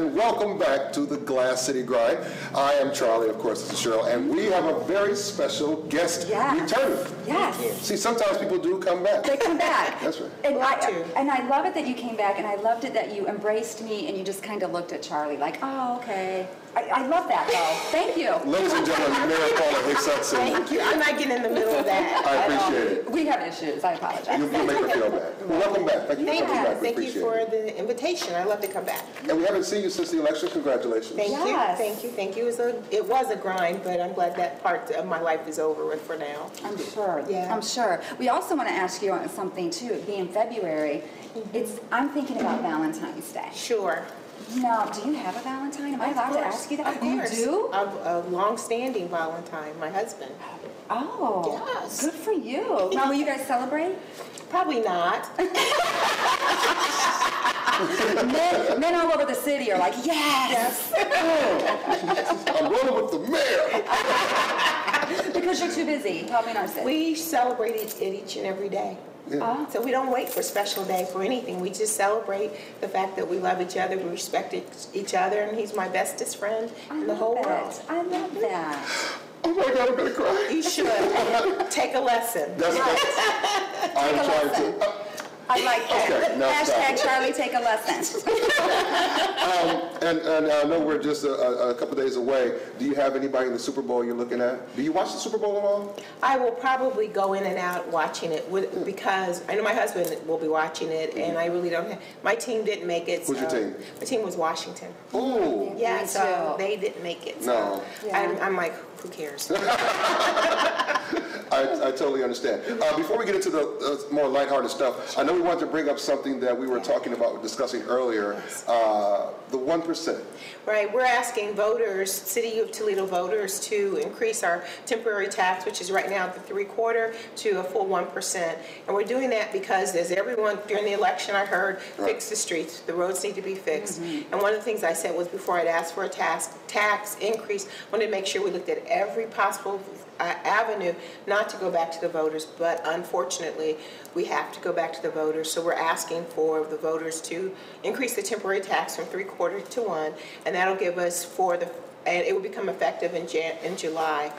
and welcome back to the Glass City Grind. I am Charlie, of course, this is Cheryl, and we have a very special guest Yes. returning. Yes. See, sometimes people do come back. They come back. That's right. And Love I, to. and I love it that you came back, and I loved it that you embraced me and you just kind of looked at Charlie like, oh, okay. I, I love that, though. Thank you. Ladies and gentlemen, Mayor Paula Hicks Hudson. Thank you. I'm not getting in the middle of that. I appreciate it. We have issues. I apologize. You, you make her feel bad. Well, welcome back. Thank you for Thank coming you. back. We Thank you appreciate for it. the invitation. I love to come back. And we haven't seen you since the election. Congratulations. Thank you. Thank you. Thank you. It was a it was a grind, but I'm glad that part of my life is over with for now. I'm sure. Yeah. I'm sure. We also want to ask you on something too. Being February, it's. I'm thinking about Valentine's Day. Sure. Now, do you have a Valentine? Am I Of allowed to ask you that? Of course. You do? A, a long-standing Valentine, my husband. Oh. Yes. Good for you. Now, will you guys celebrate? Probably not. men, men all over the city are like, yes, I'm rolling with the mayor. because you're too busy helping our city. We celebrate it each and every day. Oh. So we don't wait for special day for anything. We just celebrate the fact that we love each other, we respect each- other, and he's my bestest friend I in the whole love world. I love that. Oh my God, I'm gonna cry. You should take a lesson. That's, that's I'm trying to. I like that. Okay, now stop Hashtag it. Charlie, take a lesson. Um, and, and I know we're just a, a, a couple days away. Do you have anybody in the Super Bowl you're looking at? Do you watch the Super Bowl at all? I will probably go in and out watching it with, mm. because I know my husband will be watching it, and I really don't have, my team didn't make it. Who's your so- team? My team was Washington. Ooh. Yeah, Me so too. they didn't make it. No. So Yeah. I'm, I'm like, who cares? I, I totally understand. Uh, before we get into the uh, more lighthearted stuff, I know we wanted to bring up something that we were talking about, discussing earlier, uh, the 1%. Right, we're asking voters, City of Toledo voters, to increase our temporary tax, which is right now at the three-quarter, to a full one percent. And we're doing that because, as everyone during the election I heard, fix the streets, the roads need to be fixed. And one of the things I said was before I'd ask for a tax, tax increase, I wanted to make sure we looked at every possible avenue not to go back to the voters, but unfortunately, we have to go back to the voters. So we're asking for the voters to increase the temporary tax from three quarter to one, and that'll give us for the, and it will become effective in Jan, in July.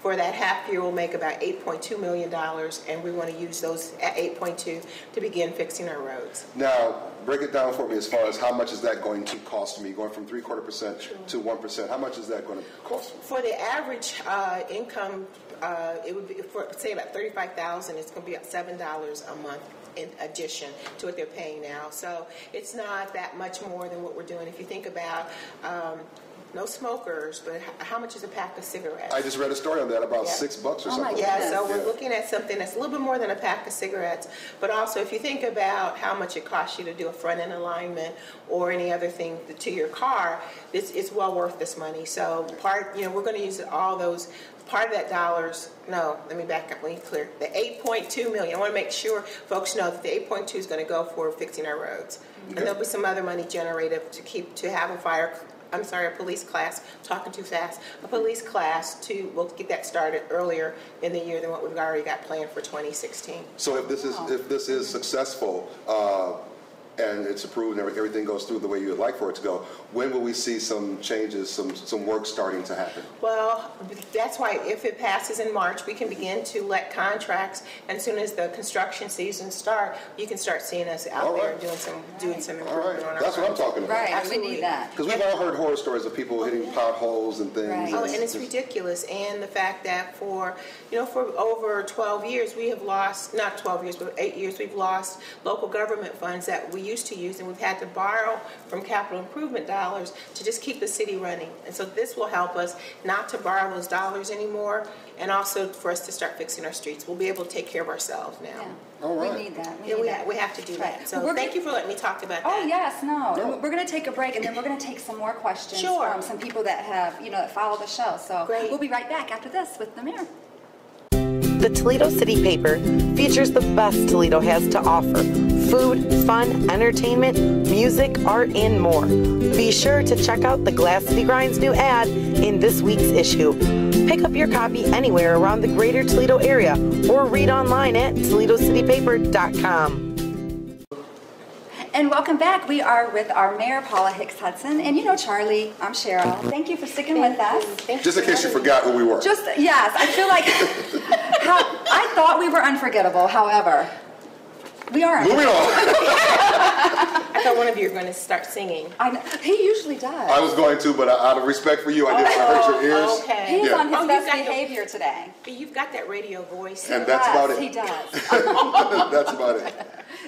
For that half year, we'll make about $8.2 million, and we want to use those at 8.2 to begin fixing our roads. Now, break it down for me as far as how much is that going to cost me, going from three quarter percent to 1%. How much is that going to cost me? For the average uh, income, uh, it would be, for, say about thirty-five thousand, it's gonna be about seven dollars a month in addition to what they're paying now. So it's not that much more than what we're doing. If you think about, um, no smokers, but how much is a pack of cigarettes? I just read a story on that, about Yeah. six bucks or Oh something. Yeah, so Yeah. we're looking at something that's a little bit more than a pack of cigarettes. But also, if you think about how much it costs you to do a front end alignment or any other thing to your car, it's, it's well worth this money. So part, you know, we're going to use all those. Part of that dollars, no, let me back up, let me clear. The 8.2 million, I want to make sure folks know that the 8.2 is going to go for fixing our roads. And there'll be some other money generated to keep, to have a fire I'm sorry, a police class, talking too fast, a police class to, we'll get that started earlier in the year than what we've already got planned for 2016. So if this is, if this is successful, uh, and it's approved and everything goes through the way you would like for it to go, when will we see some changes, some, some work starting to happen? Well, that's why if it passes in March, we can begin to let contracts, and as soon as the construction season start, you can start seeing us out All there right. doing some, doing some improvement right, on our that's what I'm talking about. Right, we Absolutely. need that. Because we've all heard horror stories of people hitting oh, potholes and things. Right. Oh, and it's ridiculous. And the fact that for, you know, for over 12 years, we have lost, not 12 years, but eight years, we've lost local government funds that we used to use, and we've had to borrow from capital improvement dollars to just keep the city running. And so this will help us not to borrow those dollars anymore, and also for us to start fixing our streets. We'll be able to take care of ourselves now. Yeah. All right. We need that. We Yeah, need we, that. ha- we have to do Right. that. So We're thank gonna- you for letting me talk about oh, that. Oh, yes, no. No. We're going to take a break and then we're going to take some more questions Sure. from some people that have, you know, that follow the show. So Great. we'll be right back after this with the mayor. The Toledo City Paper features the best Toledo has to offer food, fun, entertainment, music, art, and more. Be sure to check out the Glass City Grind's new ad in this week's issue. Pick up your copy anywhere around the greater Toledo area or read online at ToledoCityPaper.com. And welcome back. We are with our mayor, Paula Hicks Hudson. And you know, Charlie, I'm Cheryl. Thank you for sticking with us. Thank Just in case you forgot who we were. Just, yes, I feel like, how, I thought we were unforgettable, however, we are. Moving on. I thought one of you were going to start singing. I know, he usually does. I was going to, but out of respect for you, I didn't want to hurt your ears. Oh, okay. He is Yeah. on his Oh, you've best got the- behavior today. You've got that radio voice. And that's about it. he does. That's about it.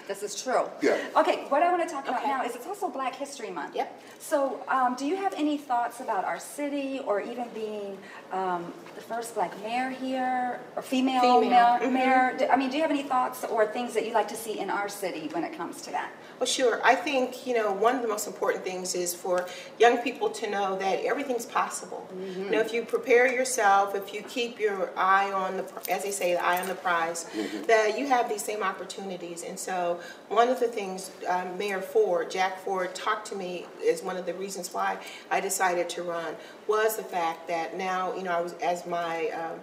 This is true. Yeah. Okay, what I want to talk about Okay. now is it's also Black History Month. Yep. So, um, do you have any thoughts about our city or even being um, the first black mayor here or female, Female, mayor? mhm. mayor? Do- I mean, do you have any thoughts or things that you'd like to see in our city when it comes to that? Well, sure. I think, you know, one of the most important things is for young people to know that everything's possible. You know, if you prepare yourself, if you keep your eye on the, as they say, the eye on the prize, that you have these same opportunities. And so one of the things um, Mayor Ford, Jack Ford, talked to me is one of the reasons why I decided to run was the fact that now, you know, I was, as my, um,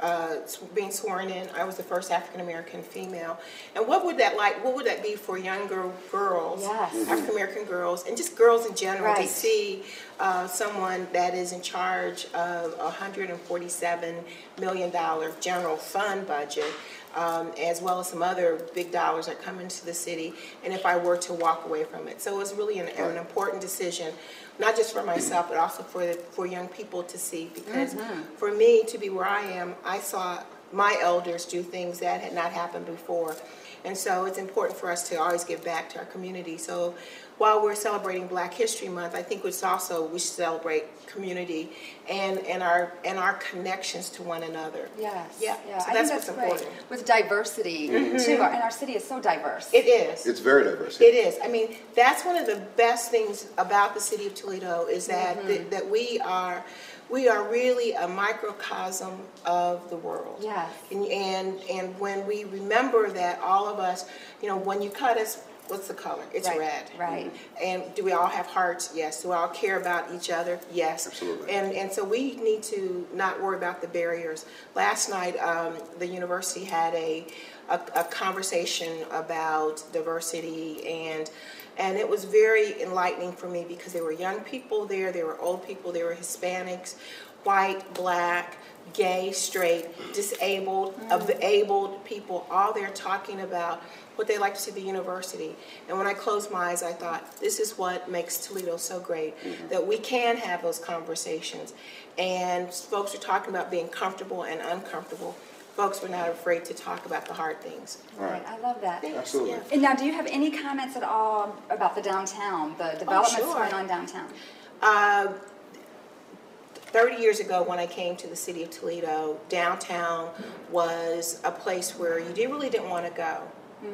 uh, being sworn in. I was the first African American female. And what would that like? What would that be for younger girls, Yes. Mhm. African American girls, and just girls in general to see uh, someone that is in charge of a hundred and forty-seven million dollar general fund budget? Um, as well as some other big dollars that come into the city, and if I were to walk away from it. So it was really an, an important decision, not just for myself, but also for, the, for young people to see. Because for me to be where I am, I saw my elders do things that had not happened before. And so it's important for us to always give back to our community. So while we're celebrating Black History Month, I think it's also we should celebrate community and, and our and our connections to one another. Yes. Yeah. Yeah. So I that's think what's that's great. important. With diversity too, and our city is so diverse. It is. It's very diverse. It is. I mean, that's one of the best things about the city of Toledo is that Mm-hmm. that, that we are we are really a microcosm of the world. Yes. And, and and when we remember that all of us, you know, when you cut us, what's the color? It's Right, red. right. And do we all have hearts? Yes. Do we all care about each other? Yes. Absolutely. And and so we need to not worry about the barriers. Last night, um, the university had a, a a conversation about diversity and. And it was very enlightening for me because there were young people there, there were old people, there were Hispanics, white, black, gay, straight, disabled, mm. of abled people, all there talking about what they like to see the university. And when I closed my eyes, I thought, this is what makes Toledo so great, mm-hmm. that we can have those conversations. And folks are talking about being comfortable and uncomfortable. Folks were not afraid to talk about the hard things. Right. I love that. Absolutely. Yeah. And now, do you have any comments at all about the downtown, the developments Oh, sure. going on downtown? Uh, 30 years ago, when I came to the city of Toledo, downtown was a place where you really didn't want to go.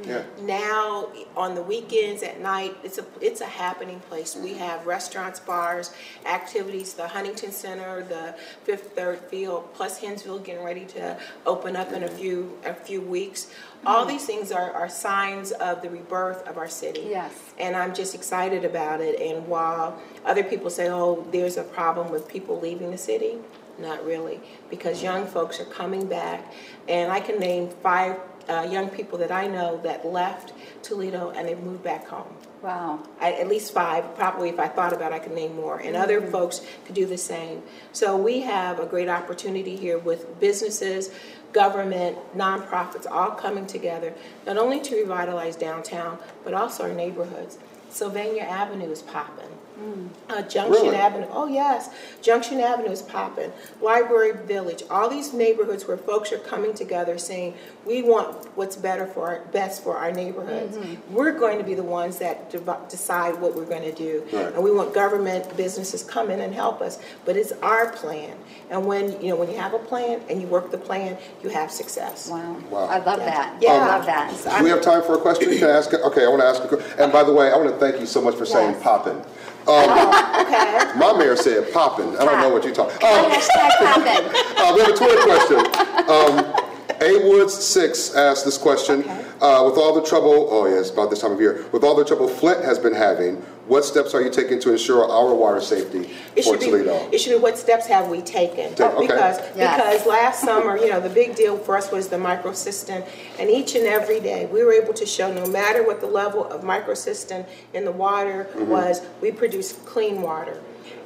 Yeah. Now, on the weekends, at night, it's a it's a happening place. We have restaurants, bars, activities. The Huntington Center, the Fifth Third Field, plus Hensville getting ready to open up in a mm-hmm. few a few weeks. All mm-hmm. these things are, are signs of the rebirth of our city. Yes. And I'm just excited about it. And while other people say, "Oh, there's a problem with people leaving the city," not really, because young folks are coming back, and I can name five uh, young people that I know that left Toledo and they moved back home. Wow. I, at least five, probably if I thought about it, I could name more. And other folks could do the same. So we have a great opportunity here with businesses, government, nonprofits, all coming together, not only to revitalize downtown, but also our neighborhoods. Sylvania Avenue is popping. Uh, Junction Really? Avenue, oh yes, Junction Avenue is popping. Library Village, all these neighborhoods where folks are coming together saying, we want what's better for our, best for our neighborhoods. We're going to be the ones that dev- decide what we're going to do. Right. And we want government, businesses come in and help us, but it's our plan. And when, you know, when you have a plan and you work the plan, you have success. Wow. Wow. I love that. Yeah. I love that. So Do we have time for a question? Can I ask? Okay, I want to ask a question. And by the way, I want to thank you so much for saying Yes. poppin'. Okay. My mayor said poppin'. I don't know what you're talking. Um, Hashtag poppin'. uh, we have a Twitter question. Um, A Woods Six asked this question. Okay. Uh, with all the trouble, oh yeah, it's about this time of year. With all the trouble Flint has been having, what steps are you taking to ensure our water safety It for should be, Toledo? it should be what steps have we taken? Take- okay. Because, Yes. because last summer, you know, the big deal for us was the microcystin. And each and every day, we were able to show, no matter what the level of microcystin in the water Mm-hmm. was, we produced clean water.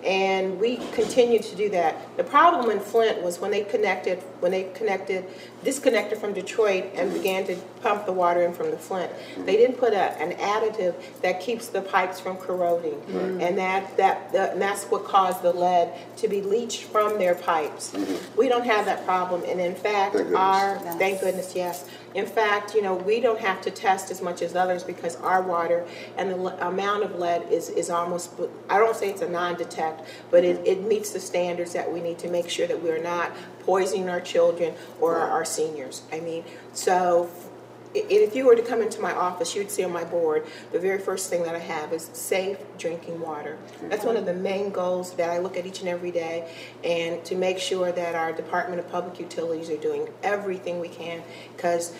And we continue to do that. The problem in Flint was when they connected, when they connected, disconnected from Detroit and began to pump the water in from the Flint. They didn't put a, an additive that keeps the pipes from corroding. And that, that, that- and that's what caused the lead to be leached from their pipes. Mm-hmm. We don't have that problem, and in fact, Thank our, Yes. thank goodness, yes. In fact, you know, we don't have to test as much as others because our water and the amount of lead is, is almost, I don't say it's a non-detect, but it, it meets the standards that we need to make sure that we're not poisoning our children or our our seniors. I mean, so if you were to come into my office, you'd see on my board, the very first thing that I have is safe drinking water. That's one of the main goals that I look at each and every day, and to make sure that our Department of Public Utilities are doing everything we can, because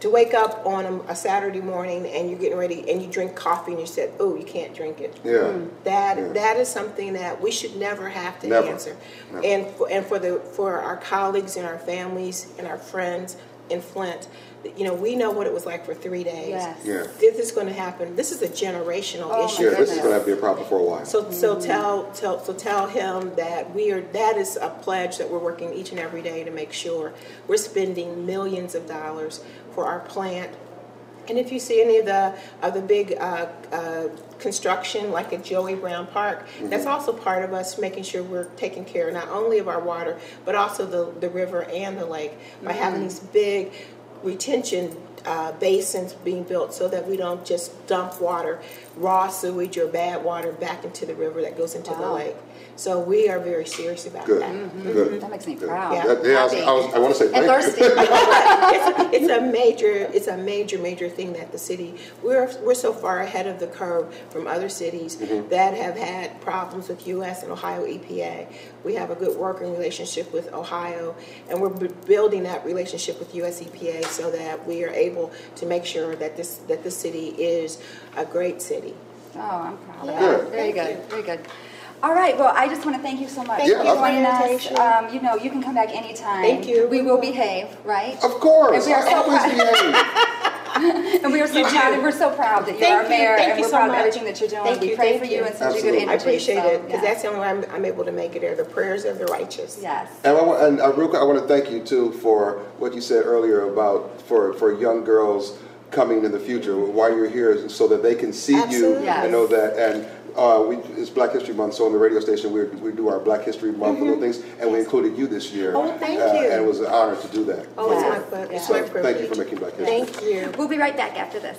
to wake up on a, a Saturday morning and you're getting ready and you drink coffee and you said, "Oh, you can't drink it." Yeah. Mm-hmm. That Yes. that is something that we should never have to Never. answer. Never. And for, and for the for our colleagues and our families and our friends in Flint, you know, we know what it was like for three days. Yes. Yeah. This is going to happen. This is a generational Oh, issue. Yeah, this is gonna be a problem for a while. So, so mm-hmm. tell, tell, so tell him that we are, that is a pledge that we're working each and every day to make sure we're spending millions of dollars for our plant. And if you see any of the, of the big, uh, uh, construction, like at Joey Brown Park, that's also part of us making sure we're taking care not only of our water, but also the, the river and the lake by having these big retention uh, basins being built so that we don't just dump water, raw sewage or bad water back into the river that goes into the lake. So we are very serious about Good, that. good. Mm-hmm. That makes me good. proud. Yeah. That- Yeah, I was, I was, I wanna say And thank you. it's, it's a major, it's a major, major thing that the city, we're, we're so far ahead of the curve from other cities mm-hmm. that have had problems with US and Ohio EPA. We have a good working relationship with Ohio, and we're bu- building that relationship with US EPA so that we are able to make sure that this, that the city is a great city. Oh, I'm proud of that. Very Thank good, you. very good. All right, well, I just want to thank you so much Thank for you for joining us. Um, you know, you can come back anytime. Thank you. We will behave, right? Of course, And we are I so always proud. behave. And we are so proud, and we're so proud that you're Thank our you. mayor, Thank and you we're so proud of much. everything that you're doing. Thank We you, pray thank for you you. and such a good Absolutely. energy. I appreciate so, it, because yeah. that's the only way I'm, I'm able to make it there, the prayers of the righteous. Yes. And, I, wa- and uh, real quick, I want to thank you too for what you said earlier about for, for young girls coming in the future. Why you're here is so that they can see Absolutely. you and know that. And uh, we, it's Black History Month, so on the radio station we we do our Black History Month little things, and we included you this year. Mm-hmm. Oh, thank uh, you. And it was an honor to do that. Oh, it's my, pla- it's Yes. my So, thank you for making Black History. Thank you. We'll be right back after this.